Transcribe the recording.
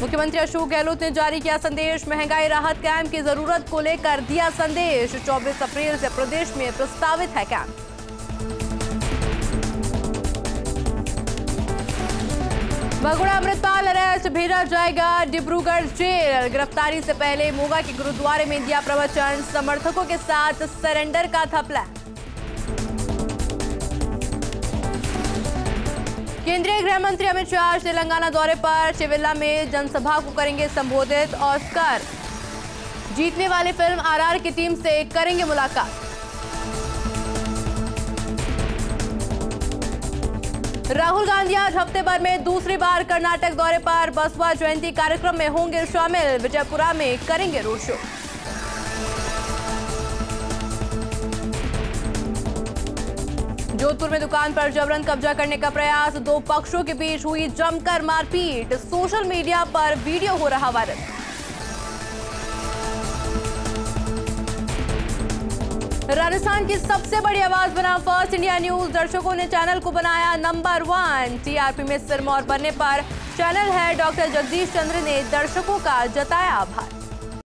मुख्यमंत्री अशोक गहलोत ने जारी किया संदेश, महँगाई राहत कैंप की ज़रूरत को लेकर दिया संदेश। 24 अप्रैल से प्रदेश में प्रस्तावित है कैंप। बगुड़ा अमृतपाल अरेस्ट, भेजा जाएगा डिब्रूगढ़ जेल। गिरफ्तारी से पहले मोगा के गुरुद्वारे में दिया प्रवचन। समर्थकों के साथ सरेंडर का था प्लान केंद्रीय गृह मंत्री अमित शाह आज तेलंगाना दौरे पर चिविल्ला में जनसभा को करेंगे संबोधित ऑस्कर। जीतने वाली फ़िल्म आरआर की टीम से करेंगे मुलाकात। राहुल गांधी आज हफ़्ते भर में दूसरी बार कर्नाटक दौरे पर बसवा जयंती कार्यक्रम में होंगे शामिल। विजयपुरा में करेंगे रोड शो। जोधपुर में दुकान पर जबरन कब्जा करने का प्रयास, दो पक्षों के बीच हुई जमकर मारपीट। सोशल मीडिया पर वीडियो हो रहा वायरल। राजस्थान की सबसे बड़ी आवाज़ बना फ़र्स्ट इंडिया न्यूज़। दर्शकों ने चैनल को बनाया नंबर वन। टीआरपी में सिरमौर बनने पर चैनल है डॉक्टर जगदीश चंद्र ने दर्शकों का जताया आभार।